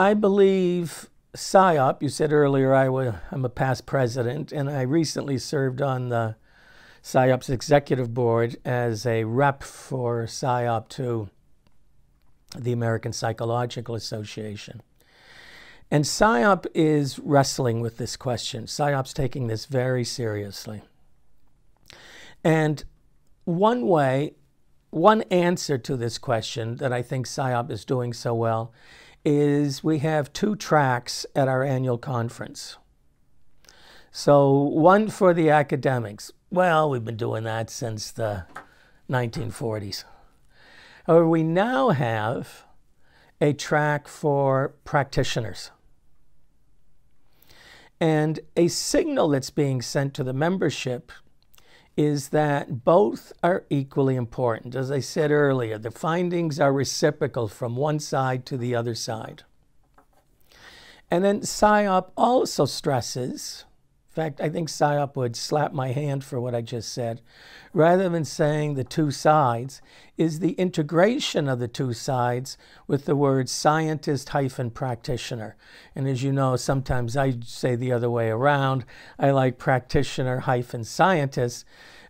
I believe SIOP, you said earlier I am a past president, and I recently served on the SIOP's executive board as a rep for SIOP to the American Psychological Association. And SIOP is wrestling with this question. SIOP's taking this very seriously. And one way, one answer to this question that I think SIOP is doing so well is we have two tracks at our annual conference. So, one for the academics. Well, we've been doing that since the 1940s. However, we now have a track for practitioners. And a signal that's being sent to the membership is that both are equally important. As I said earlier, the findings are reciprocal from one side to the other side. And then SIOP also stresses in fact, I think SIOP would slap my hand for what I just said. Rather than saying the two sides, is the integration of the two sides with the word scientist hyphen practitioner. And as you know, sometimes I say the other way around. I like practitioner hyphen scientist.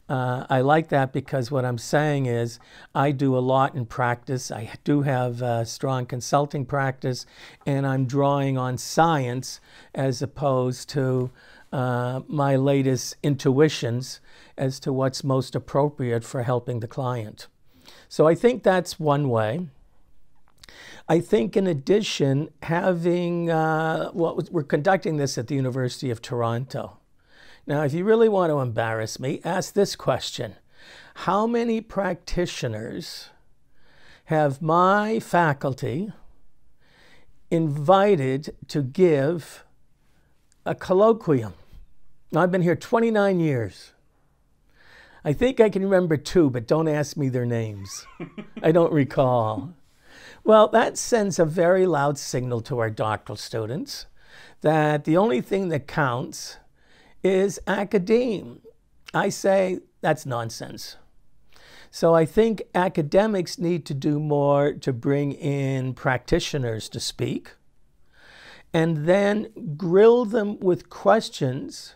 Uh, I like that because what I'm saying is I do a lot in practice. I do have a strong consulting practice, and I'm drawing on science as opposed to uh, my latest intuitions as to what's most appropriate for helping the client. So I think that's one way. I think, in addition, having uh, well, we're conducting this at the University of Toronto. Now, if you really want to embarrass me, ask this question How many practitioners have my faculty invited to give a colloquium? Now, I've been here 29 years. I think I can remember two, but don't ask me their names. I don't recall. Well, that sends a very loud signal to our doctoral students that the only thing that counts is academe. I say that's nonsense. So I think academics need to do more to bring in practitioners to speak and then grill them with questions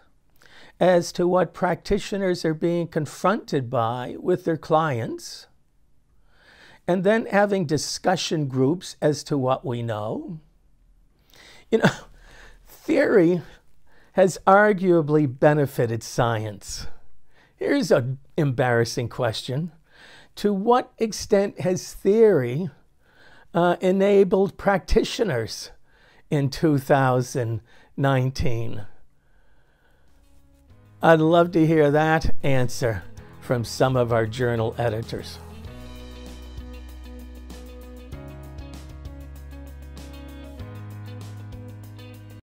as to what practitioners are being confronted by with their clients, and then having discussion groups as to what we know. You know, theory has arguably benefited science. Here's an embarrassing question To what extent has theory uh, enabled practitioners in 2019? I'd love to hear that answer from some of our journal editors.